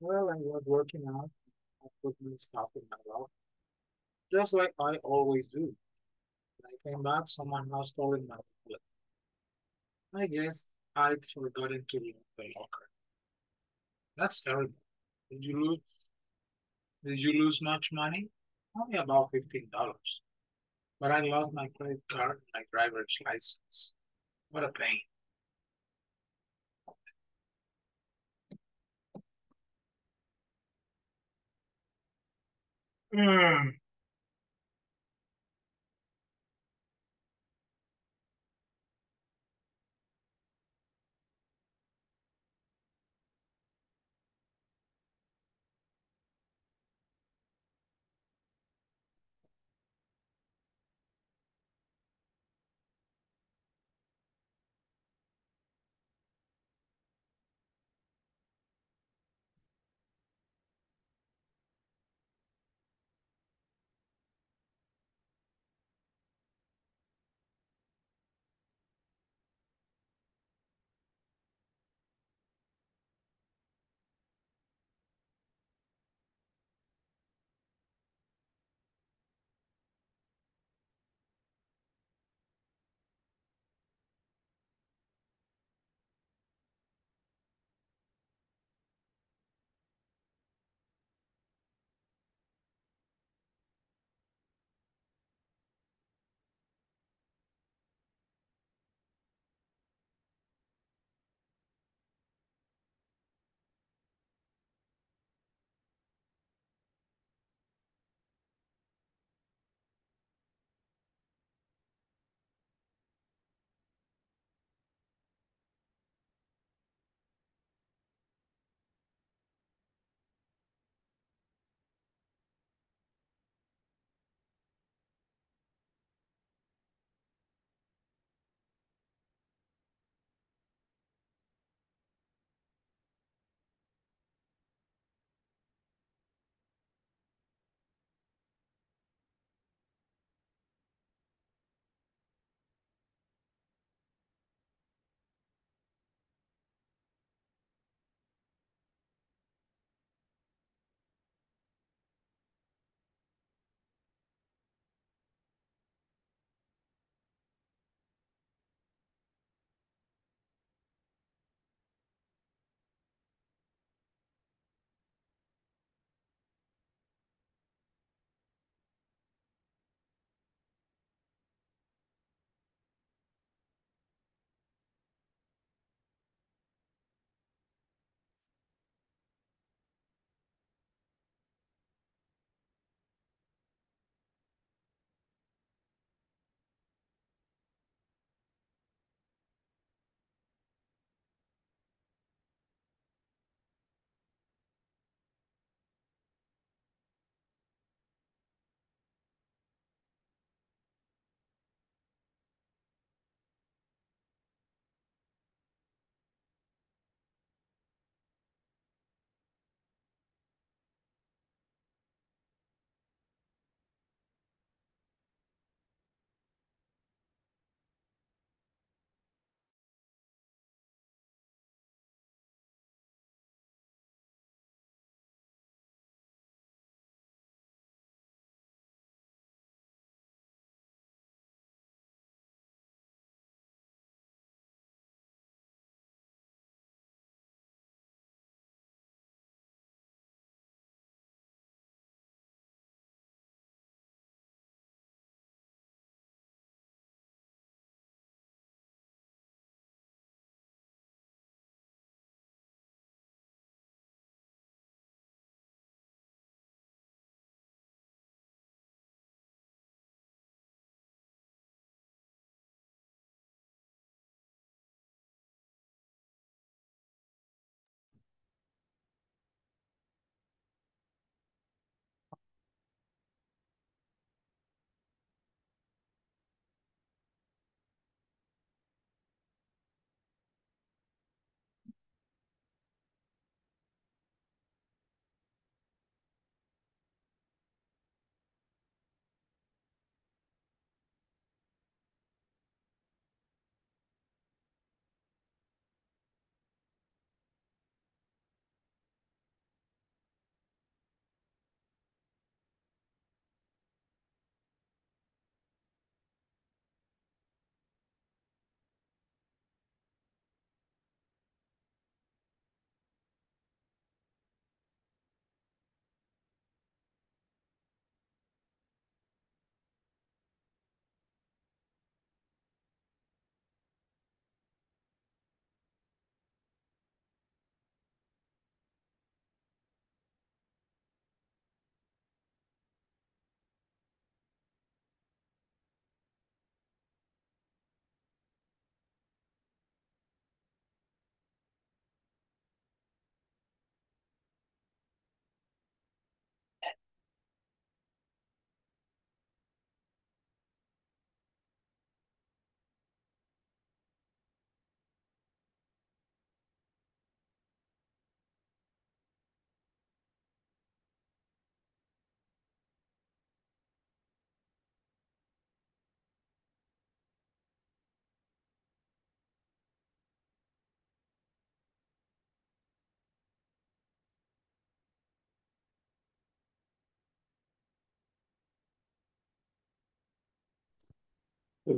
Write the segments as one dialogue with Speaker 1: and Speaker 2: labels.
Speaker 1: Well, I was working out. I put my stuff in my locker, just like I always do. When I came back, someone has stolen my wallet. I guess I'd forgotten to lock the locker. That's terrible. Did you lose? Did you lose much money? Only about fifteen dollars. But I lost my credit card and my driver's license. What a pain. 嗯。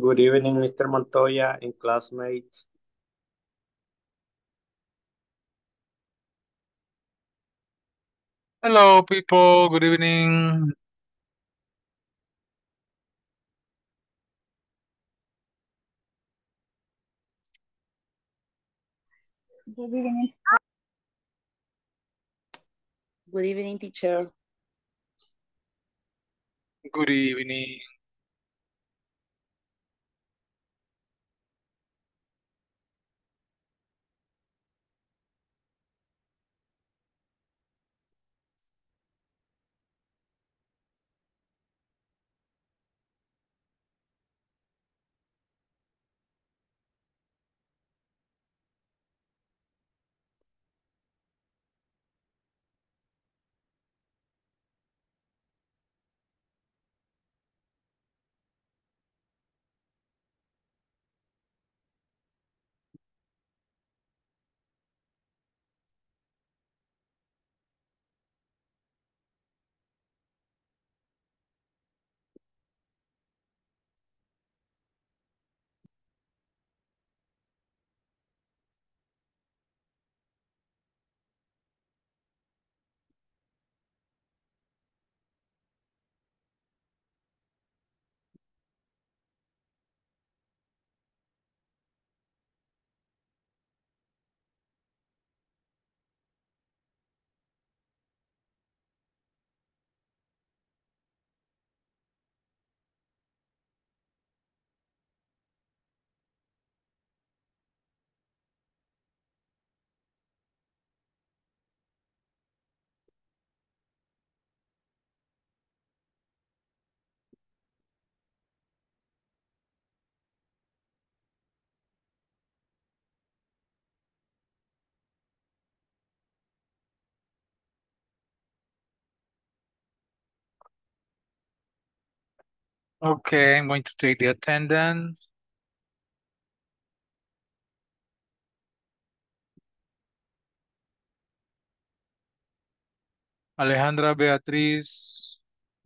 Speaker 2: Good evening, Mr. Montoya and classmates.
Speaker 1: Hello, people. Good evening.
Speaker 3: Good evening. Good evening, teacher.
Speaker 1: Good evening. Okay, I'm going to take the attendance. Alejandra Beatriz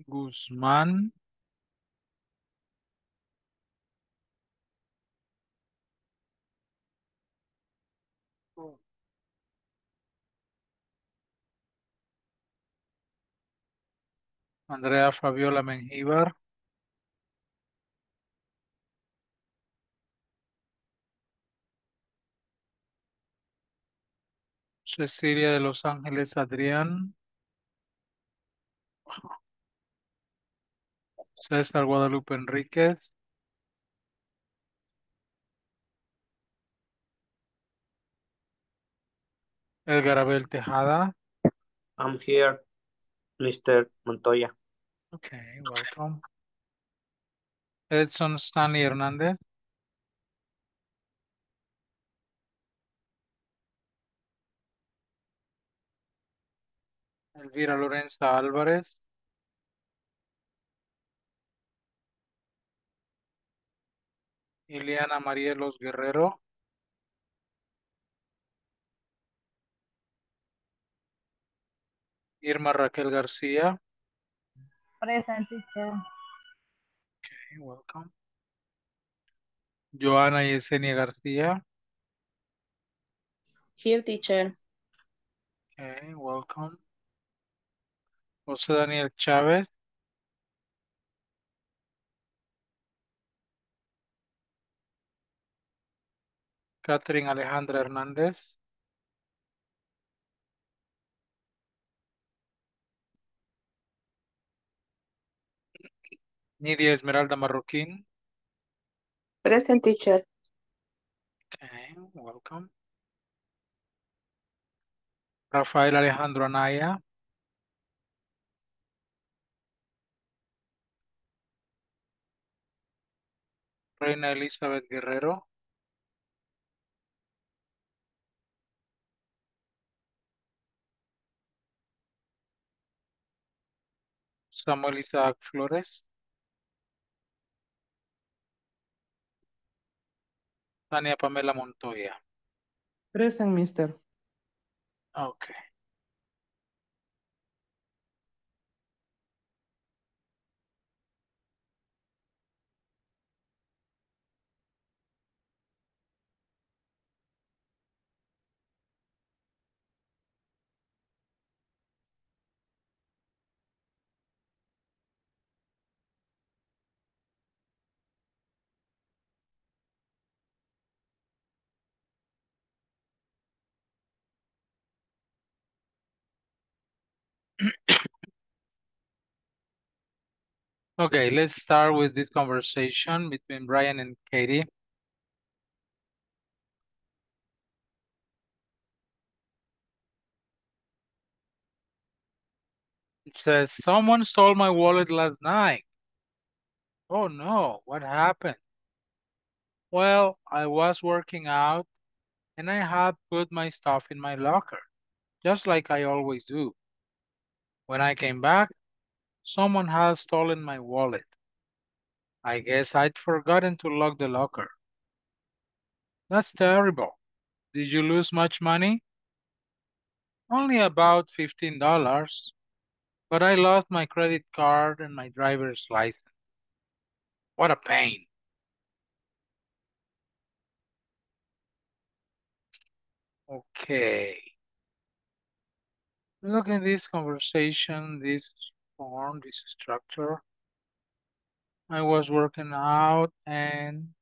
Speaker 1: Guzmán. Andrea Fabiola Menjívar. Cecilia de Los Ángeles Adrián. César Guadalupe Enríquez. Edgar Abel Tejada.
Speaker 2: I'm here, Mr. Montoya.
Speaker 1: Okay, welcome. Edson Stanley Hernández. Elvira Lorenza Álvarez. Ileana Marielos Guerrero. Irma Raquel García.
Speaker 3: Present, teacher.
Speaker 1: Okay, welcome. Joana Yesenia García.
Speaker 3: Here, teacher.
Speaker 1: Okay, welcome. José Daniel Chávez. Catherine Alejandra Hernández. Nidia Esmeralda Marroquín.
Speaker 4: Present teacher.
Speaker 1: Okay, welcome. Rafael Alejandro Anaya. Reina Elizabeth Guerrero. Samuel Isaac Flores. Tania Pamela Montoya.
Speaker 4: Present, mister.
Speaker 1: Okay. Okay, let's start with this conversation between Brian and Katie. It says, someone stole my wallet last night. Oh no, what happened? Well, I was working out and I had put my stuff in my locker, just like I always do. When I came back, someone has stolen my wallet. I guess I'd forgotten to lock the locker. That's terrible. Did you lose much money? Only about $15, but I lost my credit card and my driver's license. What a pain. Okay. Look at this conversation, this form, this structure. I was working out and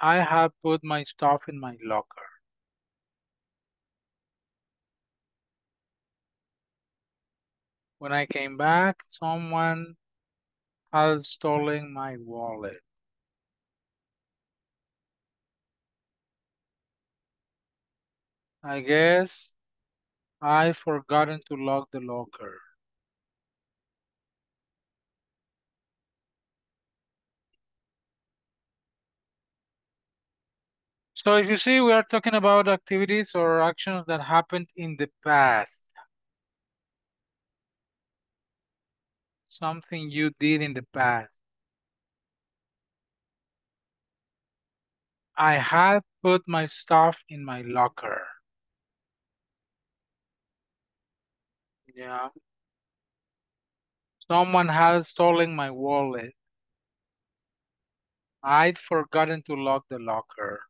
Speaker 1: I have put my stuff in my locker. When I came back, someone had stolen my wallet. I guess I forgotten to lock the locker. So if you see, we are talking about activities or actions that happened in the past. Something you did in the past. I had put my stuff in my locker. Yeah. Someone has stolen my wallet. I'd forgotten to lock the locker.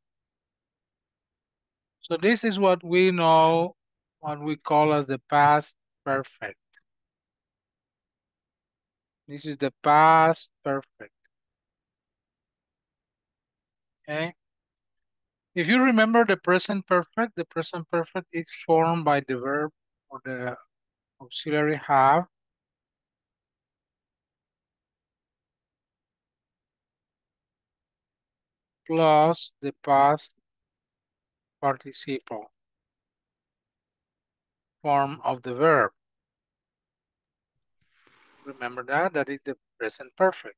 Speaker 1: So this is what we know, what we call as the past perfect. This is the past perfect. Okay. If you remember the present perfect, the present perfect is formed by the verb or the auxiliary have. Plus the past participle form of the verb. Remember that, that is the present perfect.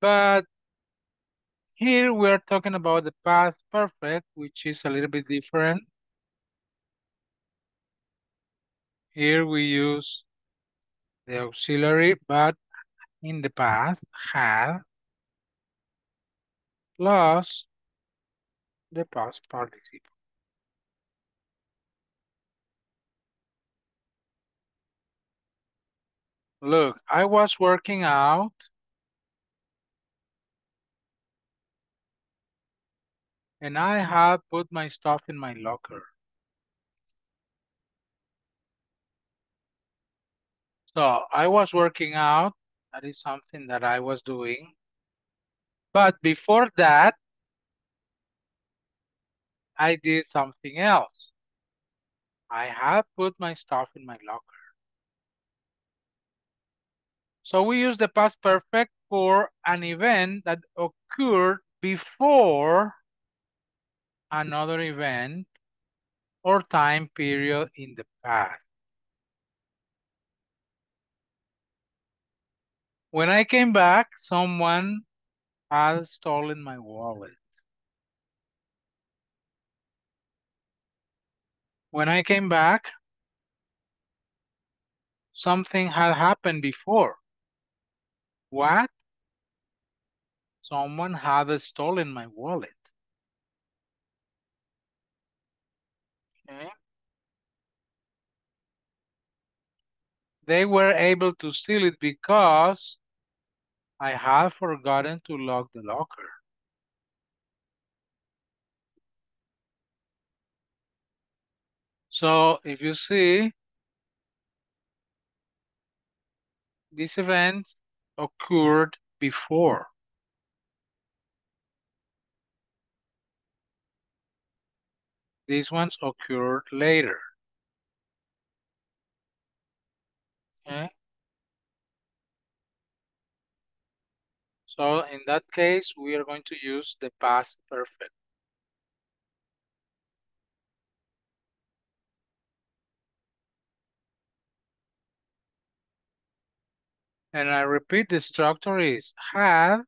Speaker 1: But here we are talking about the past perfect, which is a little bit different. Here we use the auxiliary, but in the past, have plus the past participle. Look, I was working out. And I have put my stuff in my locker. So I was working out. That is something that I was doing. But before that, I did something else. I have put my stuff in my locker. So we use the past perfect for an event that occurred before another event or time period in the past. When I came back, someone had stolen my wallet. When I came back, something had happened before. What? Someone had stolen my wallet. Okay. They were able to steal it because I have forgotten to lock the locker. So if you see, this event occurred before. These ones occurred later. Okay. So in that case, we are going to use the past perfect. And I repeat, the structure is have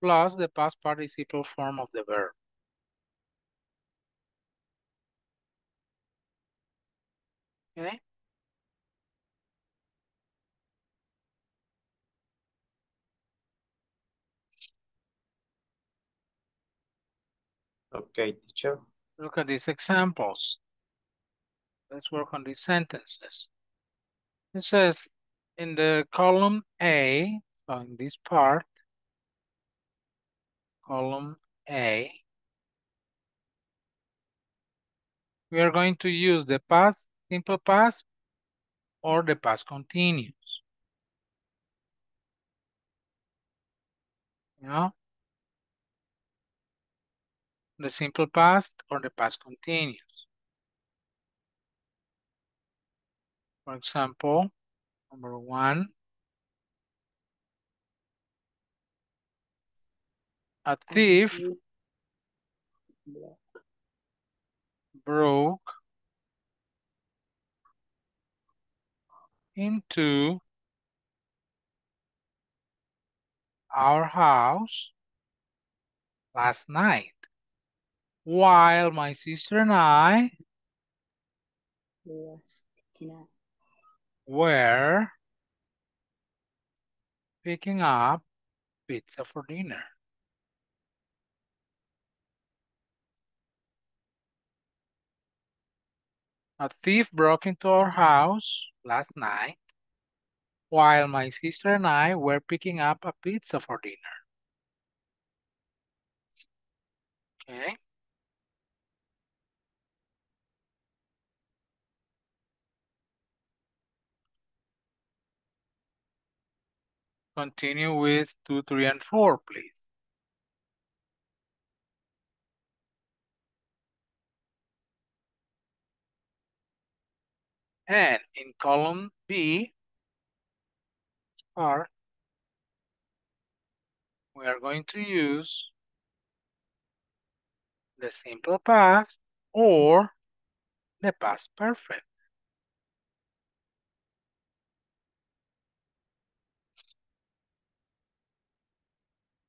Speaker 1: plus the past participle form of the verb. Okay.
Speaker 2: Okay, teacher.
Speaker 1: Look at these examples. Let's work on these sentences. It says in the column A, so in this part, column A, we are going to use the past, simple past, or the past continuous. Know? The simple past or the past continuous. For example, number one, a thief broke into our house last night while my sister and I were picking up pizza for dinner. A thief broke into our house last night while my sister and I were picking up a pizza for dinner. Okay. Continue with two, three, and four, please. And in column B, part, we are going to use the simple past or the past perfect.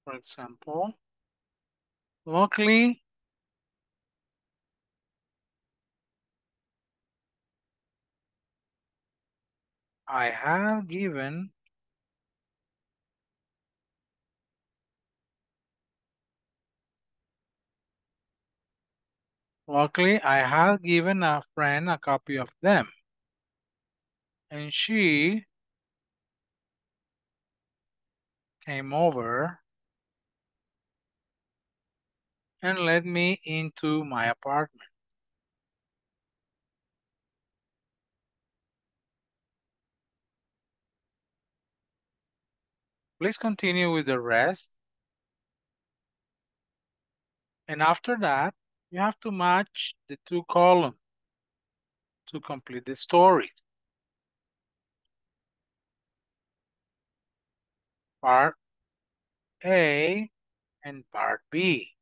Speaker 1: For example, luckily, I have given Luckily, I have given a friend a copy of them. And she came over and let me into my apartment. Please continue with the rest. And after that, you have to match the two columns to complete the story. Part A and part B.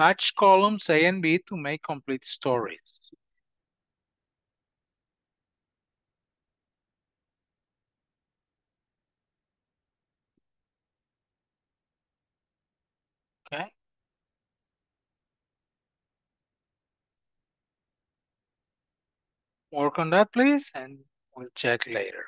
Speaker 1: Match columns A and B to make complete stories. Okay. Work on that, please, and we'll check later.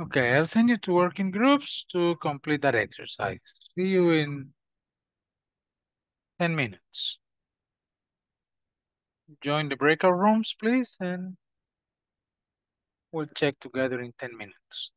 Speaker 1: Okay, I'll send you to work in groups to complete that exercise. See you in 10 minutes. Join the breakout rooms, please, and we'll check together in 10 minutes.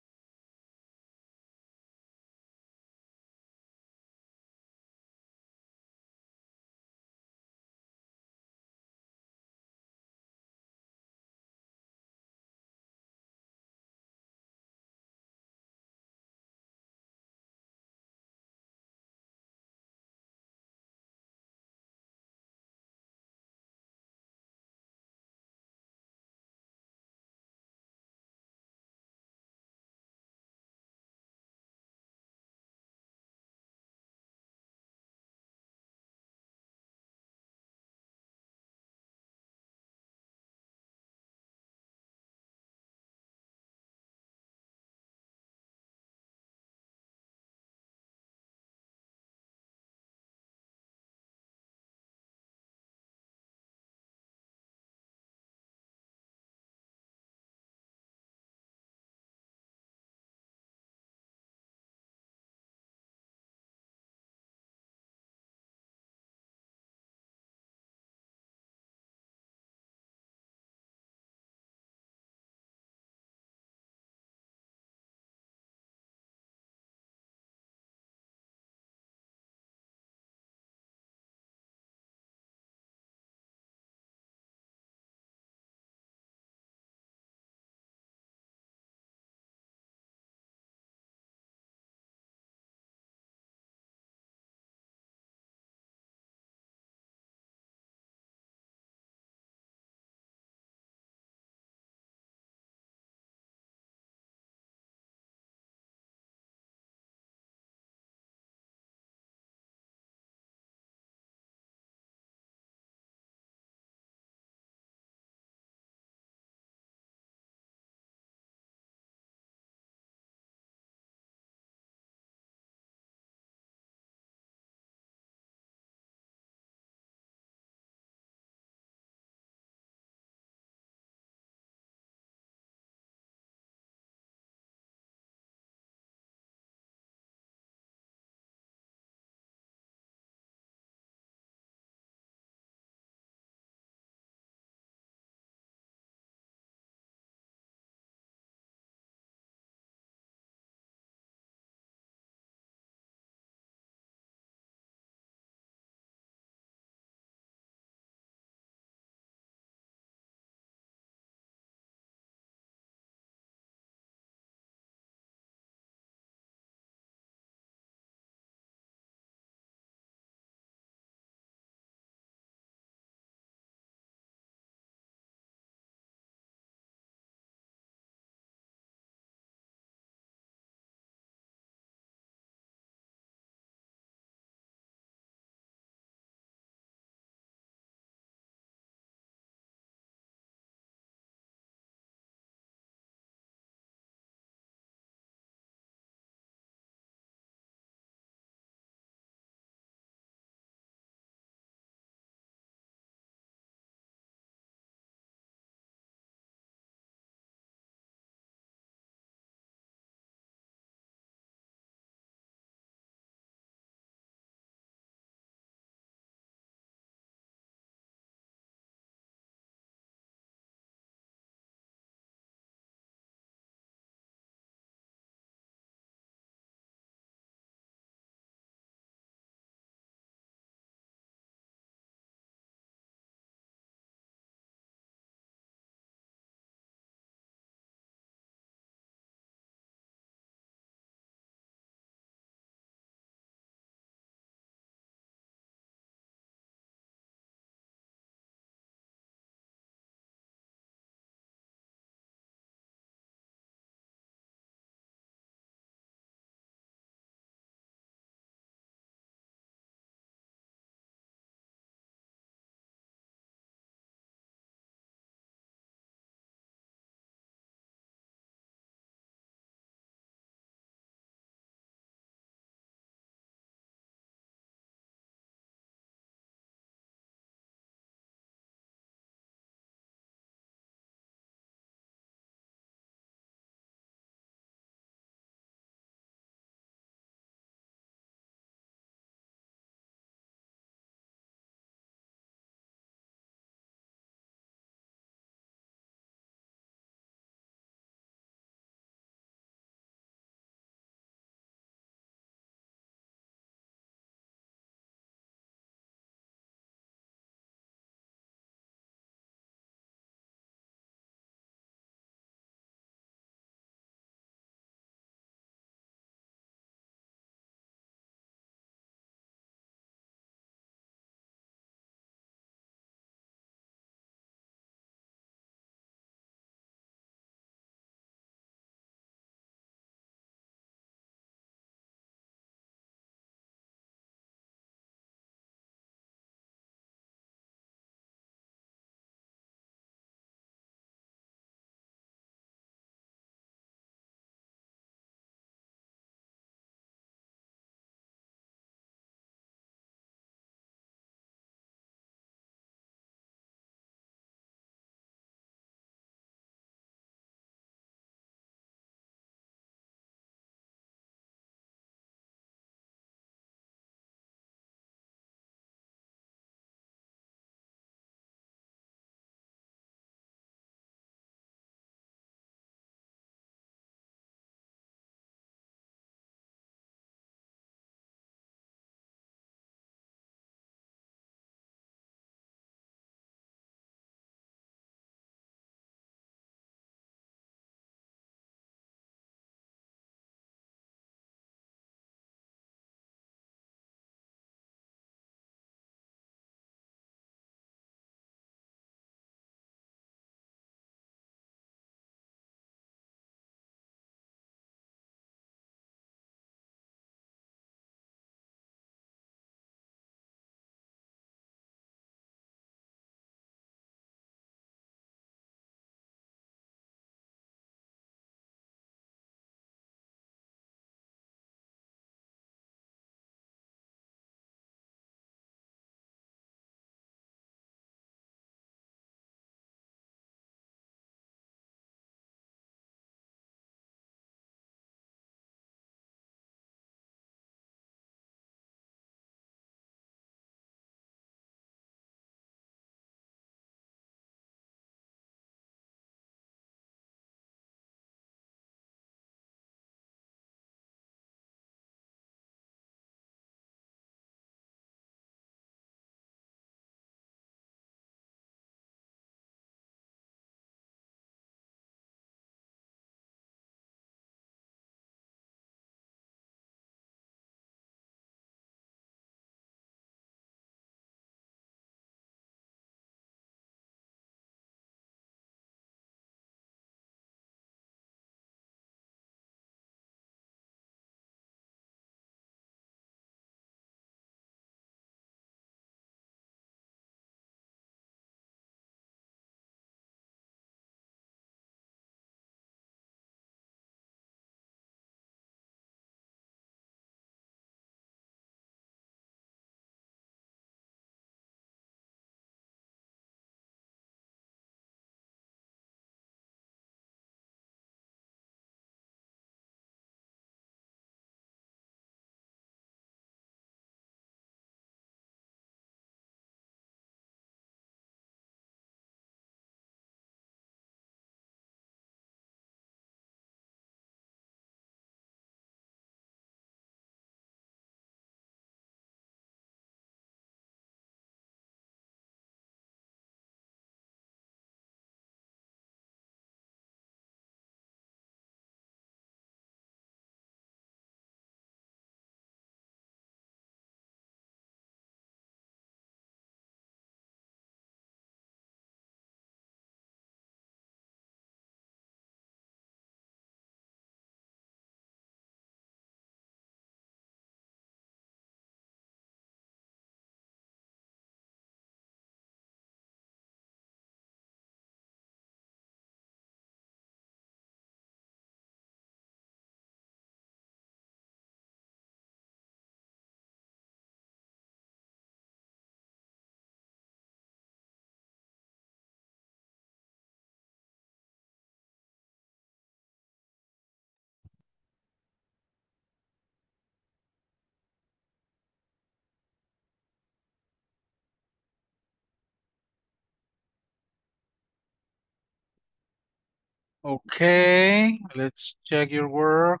Speaker 1: Okay, let's check your work.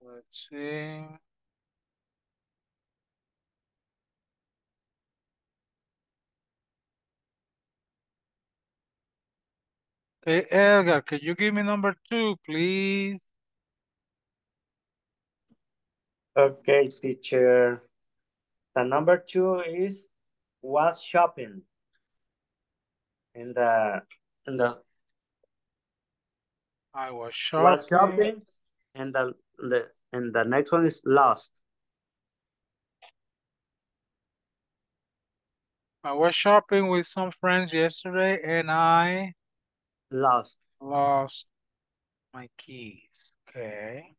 Speaker 1: Let's see. Okay, Edgar, can you give me number two, please?
Speaker 2: Okay, teacher. The number two is was shopping. In the in the
Speaker 1: I was shopping.
Speaker 2: was
Speaker 1: shopping.
Speaker 2: and the the and the next one is lost.
Speaker 1: I was shopping with some friends yesterday and I
Speaker 2: Lost.
Speaker 1: lost my keys. Okay.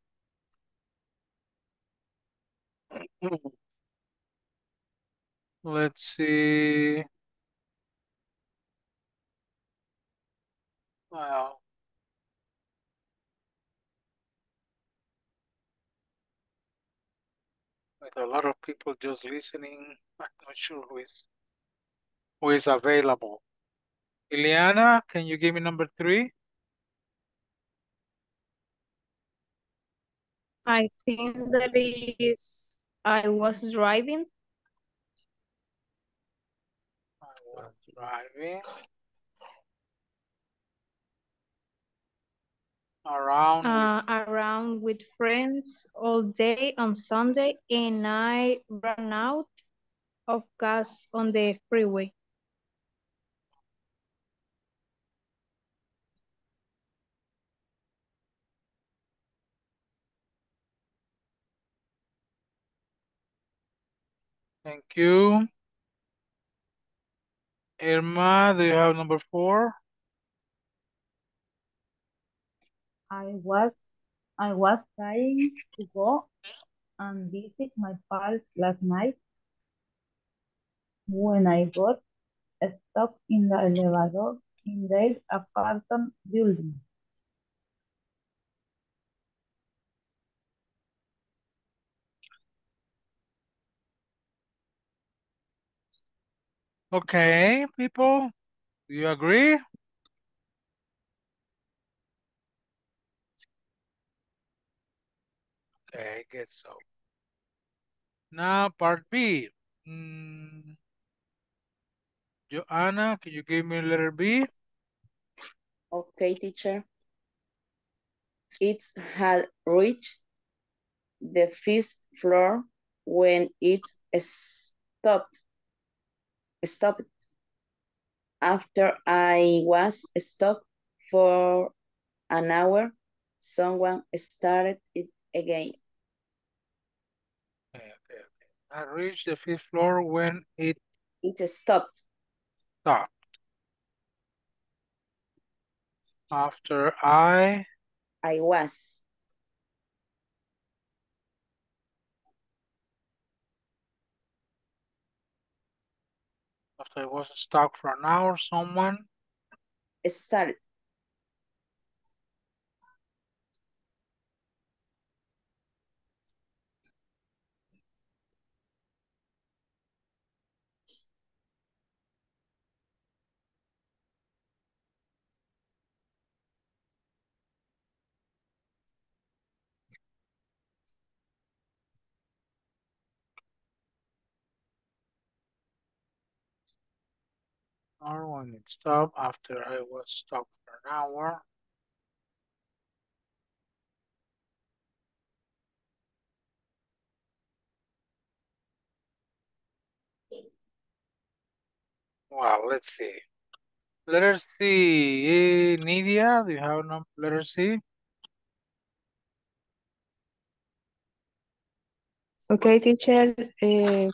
Speaker 1: Let's see. Well, with a lot of people just listening, I'm not sure who is who is available. Ileana, can you give me number three?
Speaker 3: I think that is, I was driving.
Speaker 1: I was driving around
Speaker 3: uh, around with friends all day on Sunday and I ran out of gas on the freeway.
Speaker 1: Thank you. Irma, do you have number four?
Speaker 5: I was I was trying to go and visit my pals last night when I got stuck in the elevator in their apartment building.
Speaker 1: Okay, people, do you agree? Okay, I guess so. Now, part B. Mm, Joanna, can you give me a letter B?
Speaker 6: Okay, teacher. It had reached the fifth floor when it stopped. Stopped. After I was stuck for an hour, someone started it again.
Speaker 1: Okay, okay, okay. I reached the fifth floor when it
Speaker 6: It stopped.
Speaker 1: stopped. After I
Speaker 6: I was
Speaker 1: after I was stuck for an hour, someone
Speaker 6: started.
Speaker 1: Or when it stopped after I was stuck for an hour. Well, let's see. Letter C. Nidia, do you have no letter C?
Speaker 4: Okay, teacher. Uh,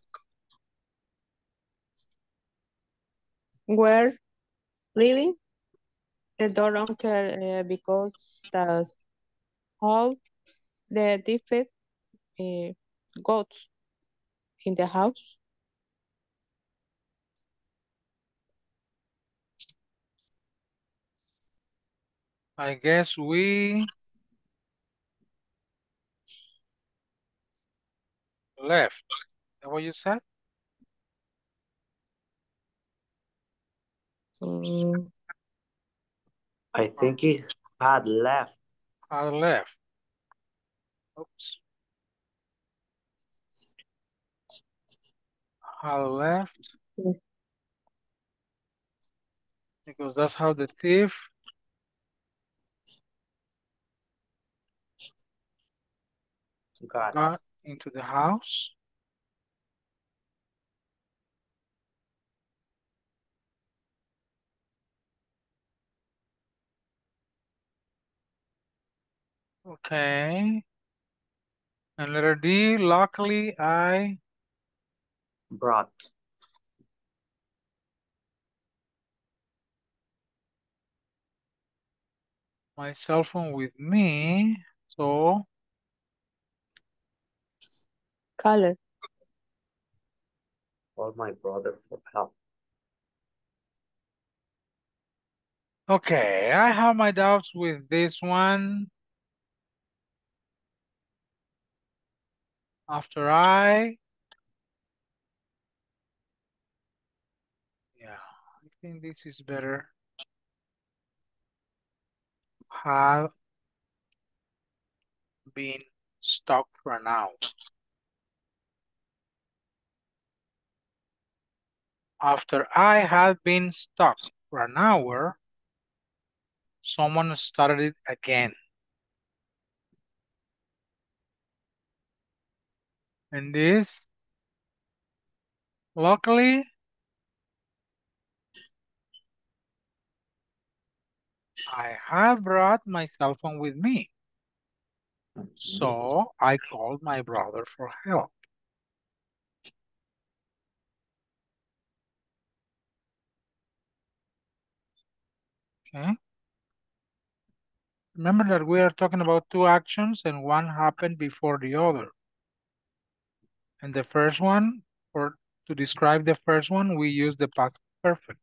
Speaker 4: were leaving the door open uh, because the how the defect uh, in the house.
Speaker 1: I guess we left. Is that what you said?
Speaker 4: Mm,
Speaker 2: I think he had left.
Speaker 1: Had left. Oops. Had left. Because that's how the thief
Speaker 2: Got
Speaker 1: got into the house. Okay. And letter D, luckily I
Speaker 2: brought.
Speaker 1: my cell phone with me. So
Speaker 4: color.
Speaker 2: Call my brother for help.
Speaker 1: Okay, I have my doubts with this one. After I, yeah, I think this is better. Have been stock pronoun. After I had been stuck for an hour, someone started it again. And this, luckily, I have brought my cell phone with me. So mm-hmm. I called my brother for help. Okay. Remember that we are talking about two actions and one happened before the other. And the first one, or to describe the first one, we use the past perfect.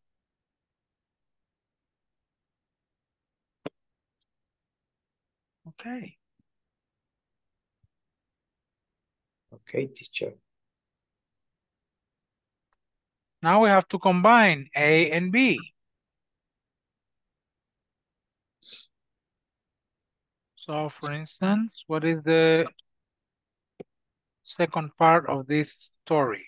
Speaker 1: Okay.
Speaker 2: Okay, teacher.
Speaker 1: Now we have to combine A and B. So for instance, what is the second part of this story?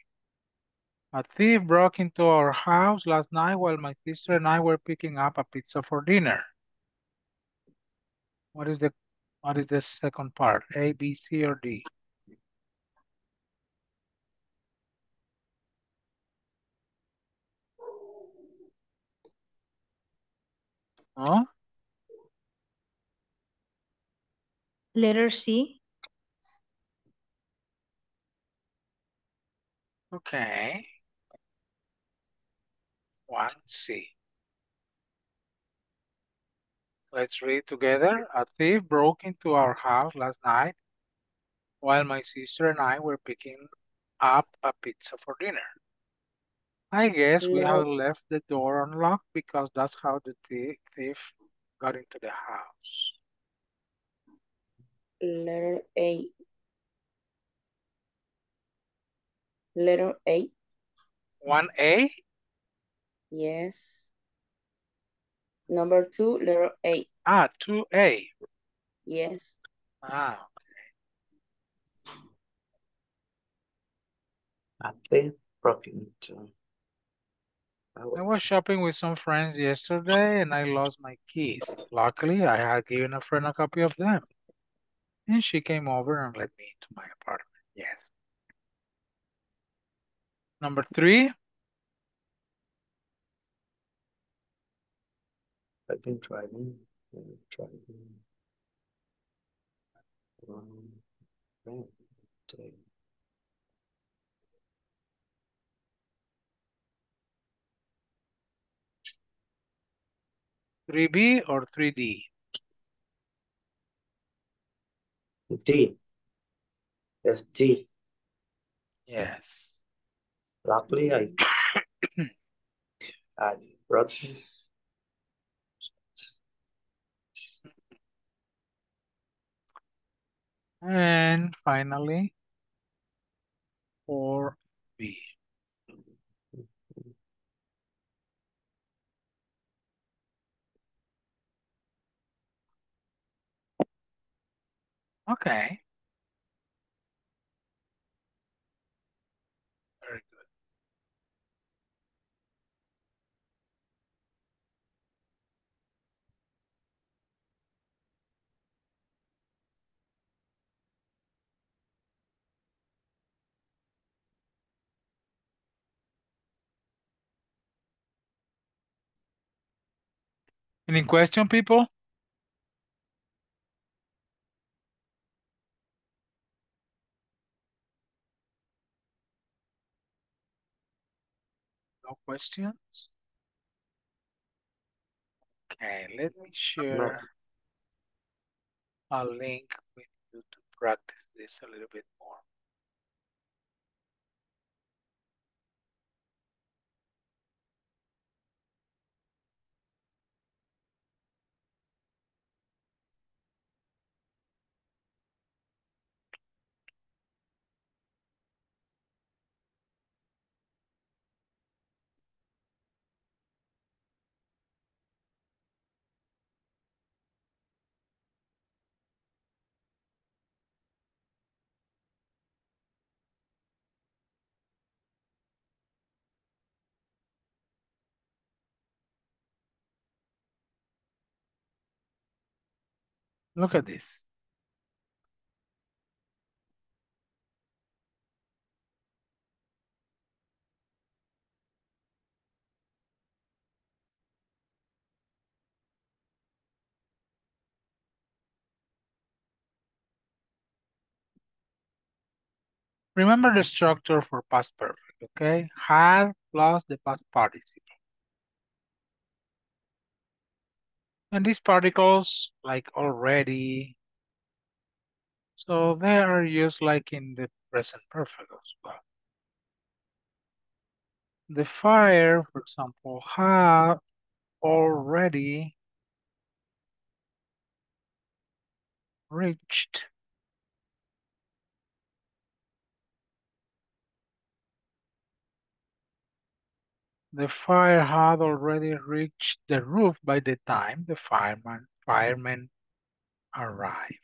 Speaker 1: A thief broke into our house last night while my sister and I were picking up a pizza for dinner. What is the what is the second part? A, B, C, or D? Huh?
Speaker 3: Letter C.
Speaker 1: Okay. One C. Let's read together. A thief broke into our house last night while my sister and I were picking up a pizza for dinner. I guess we have left the door unlocked because that's how the thi- thief got into the house.
Speaker 6: Letter A. Letter A.
Speaker 1: One A?
Speaker 6: Yes. Number two, letter A.
Speaker 1: Ah, two A.
Speaker 6: Yes.
Speaker 1: Ah,
Speaker 2: I think broke into. I
Speaker 1: I was shopping with some friends yesterday and I lost my keys. Luckily, I had given a friend a copy of them. And she came over and let me into my apartment. Yes. Number three,
Speaker 2: I've been driving. and driving. Today.
Speaker 1: three B or three D?
Speaker 2: D. Yes, D.
Speaker 1: Yes.
Speaker 2: Luckily, I had brought
Speaker 1: And finally, or B? Okay. Any question, people? No questions? Okay, let me share a link with you to practice this a little bit more. Look at this. Remember the structure for past perfect, okay? Had plus the past participle. And these particles, like already, so they are used like in the present perfect as well. The fire, for example, had already reached The fire had already reached the roof by the time the fireman firemen arrived.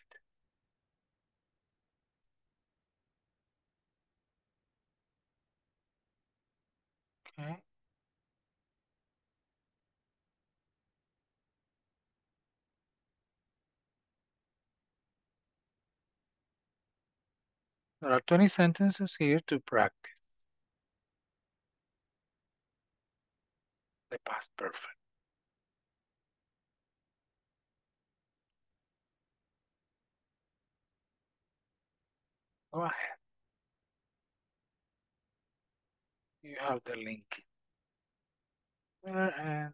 Speaker 1: Okay. There are 20 sentences here to practice. The past perfect. Go ahead. You have the link there and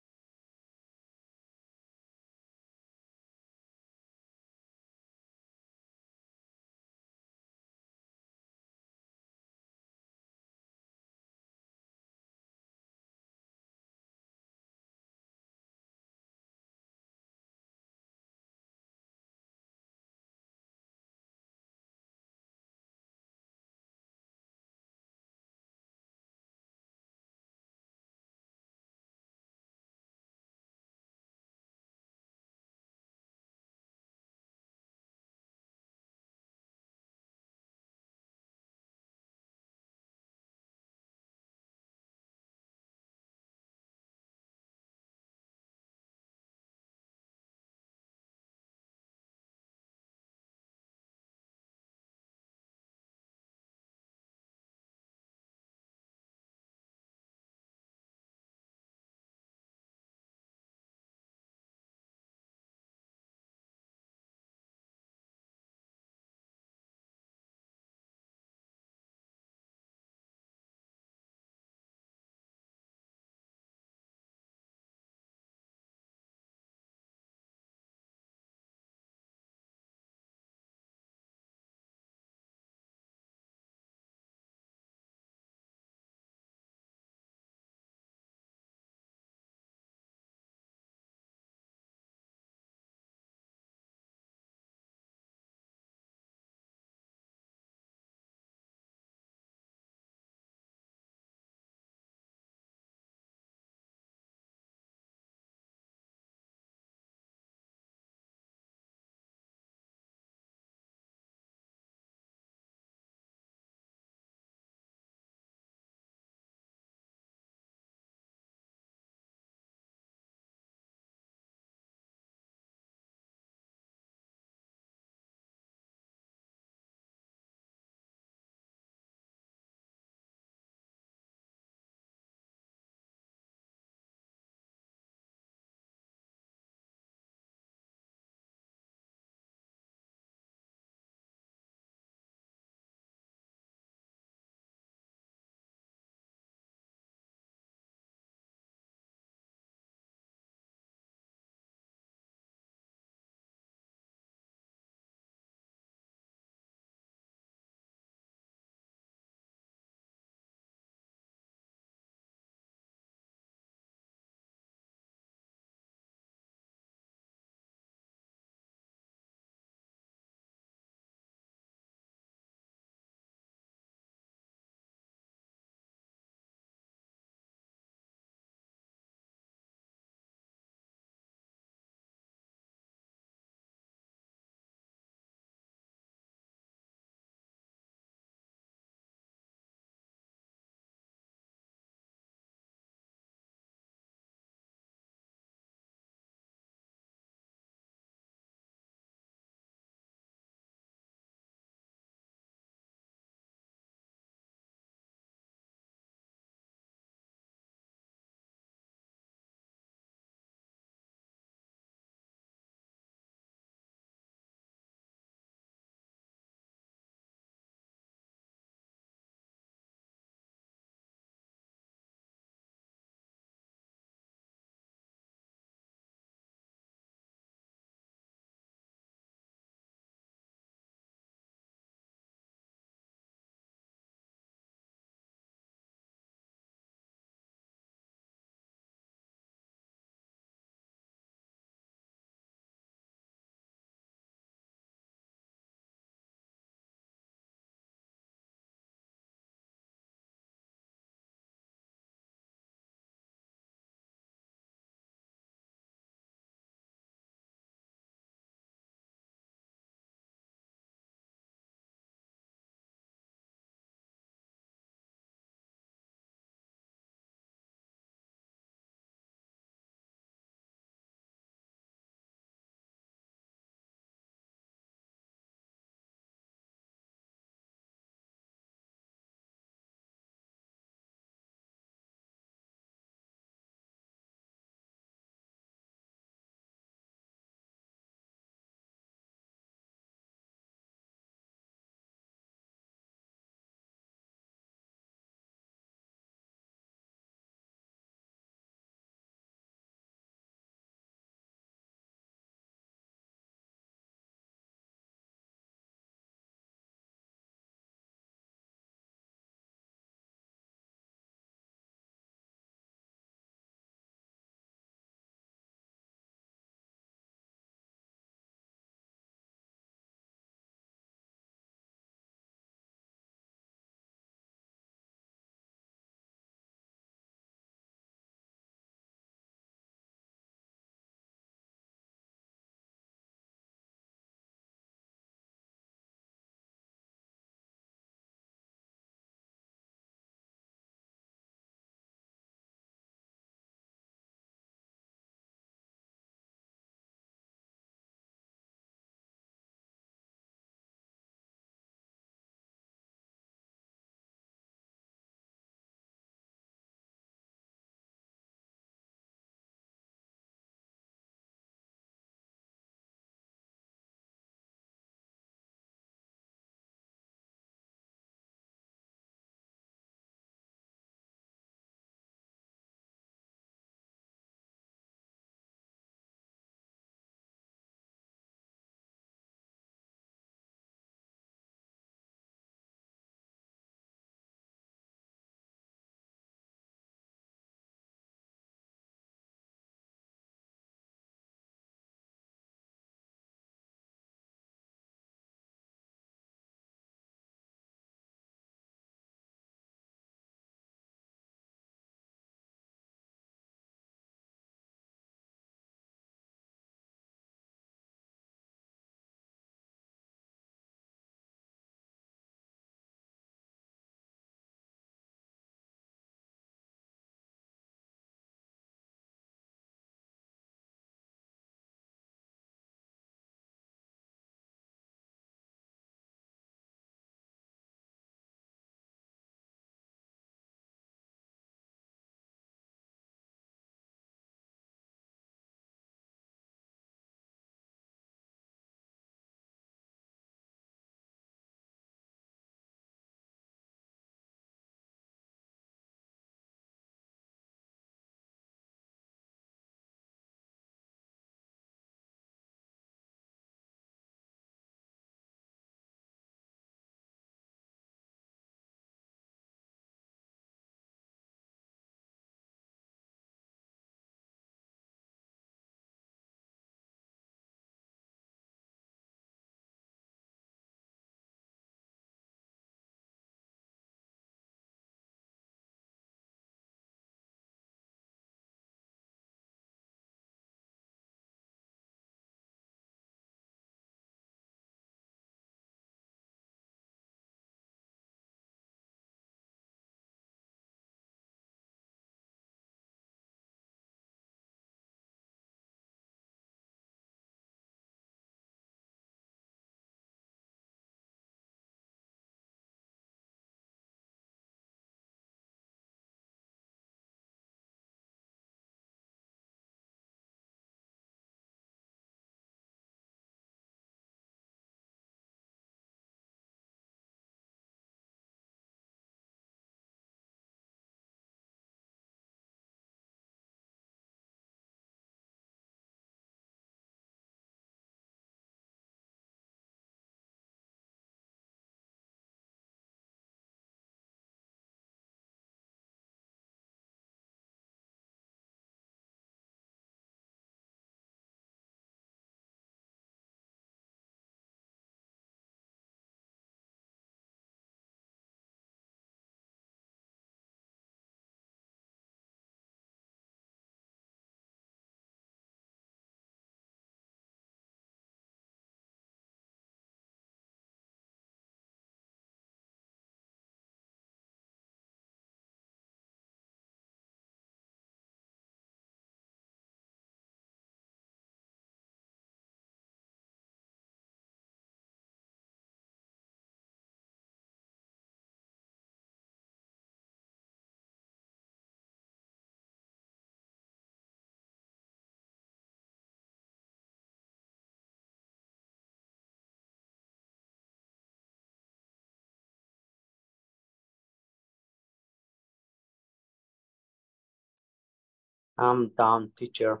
Speaker 2: I'm done, teacher.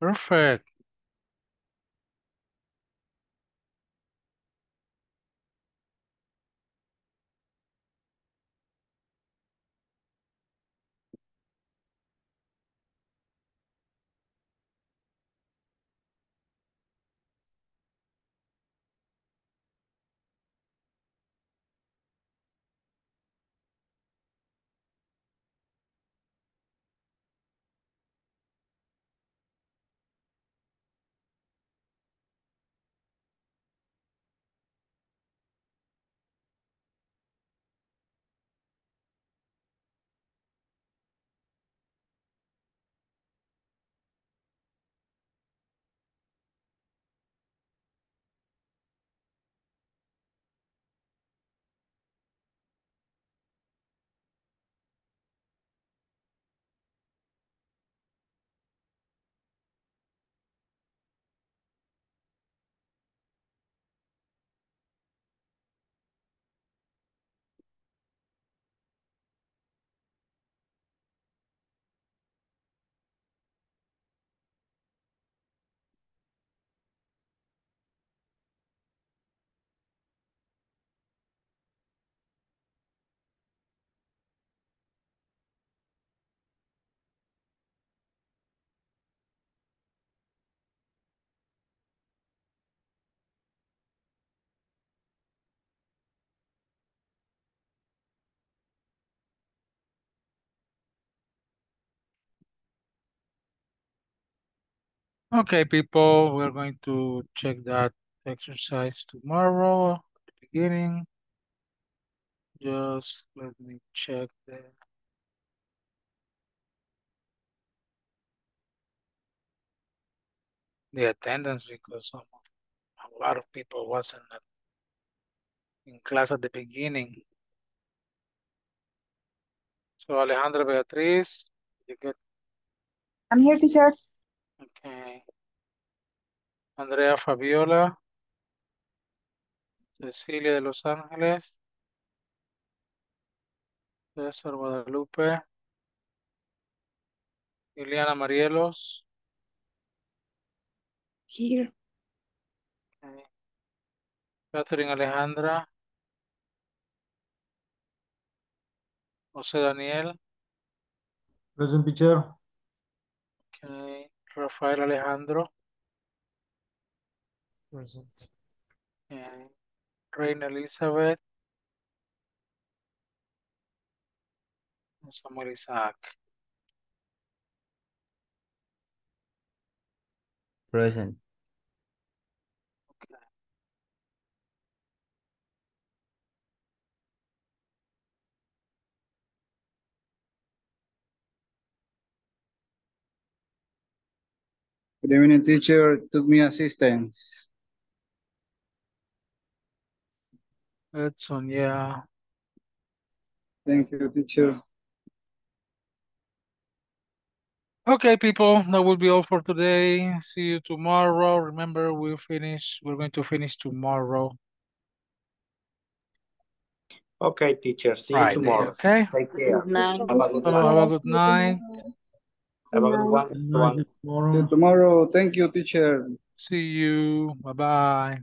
Speaker 1: Perfect. Okay, people, we're going to check that exercise tomorrow at the beginning. Just let me check the the attendance because some, a lot of people wasn't in class at the beginning. So Alejandra Beatriz, you get
Speaker 4: I'm here, teacher.
Speaker 1: Okay. Andrea Fabiola, Cecilia de Los Ángeles, César Guadalupe, Liliana Marielos,
Speaker 4: Here.
Speaker 1: okay. Catherine Alejandra, José Daniel,
Speaker 7: Present teacher.
Speaker 1: okay. Rafael Alejandro,
Speaker 7: Present.
Speaker 1: okay. Eh, Reina Elizabeth, Samuel Isaac.
Speaker 8: Present.
Speaker 9: Good evening, teacher. Took me assistance.
Speaker 1: Edson, yeah.
Speaker 9: Thank you, teacher.
Speaker 1: Okay, people, that will be all for today. See you tomorrow. Remember, we'll finish, we're going to finish tomorrow,
Speaker 2: Okay, teacher. See you tomorrow.
Speaker 1: okay?
Speaker 2: Take care.
Speaker 6: Good night.
Speaker 2: Have a good
Speaker 1: So
Speaker 2: one.
Speaker 1: have a good night.
Speaker 2: Have a good one.
Speaker 7: Good night,
Speaker 9: See
Speaker 7: tomorrow.
Speaker 9: tomorrow. Thank you, teacher.
Speaker 1: See you. Bye-bye.